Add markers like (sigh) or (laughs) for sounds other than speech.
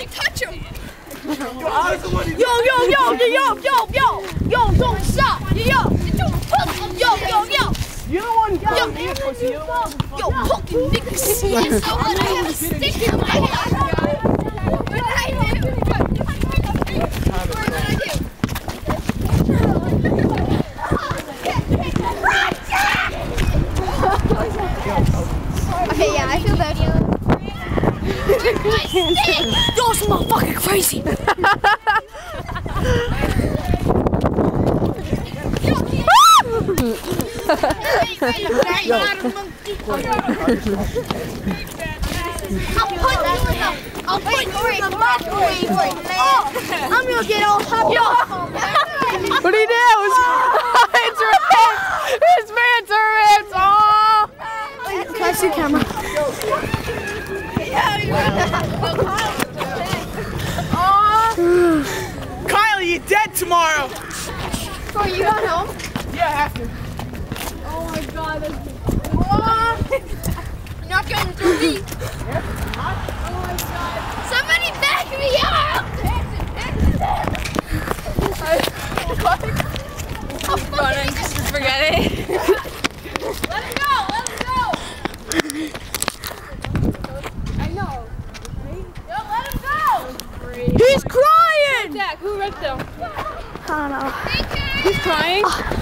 you touch him? Yo, Yo, yo, yo, yo, yo, yo, yo, yo, don't stop. Yo, yo, yo, yo, yo. You're the one Yo, calling me pussy. You're the one who's yo, fucking niggas. Yes, (laughs) I want to have a stick in my hand. What did I do? What did I do? Okay, yeah, I feel better. Yo, (laughs) this motherfucking crazy. I'll put you in the. I'll (laughs) put you in the microwave for you. I'm gonna get all hot. Yo. What do you do? it's (laughs) ripped! His pants are ripped! Oh! Can I see camera? Tomorrow. Oh, you got home? Yeah, I have to. Oh my god. That's... (laughs) You're not getting through me. Somebody back me up! Running, just forget it. Let him go! Let him go! I know. Yo, let him go! He's crying! Jack, who ripped him? I don't know. He's crying? Oh.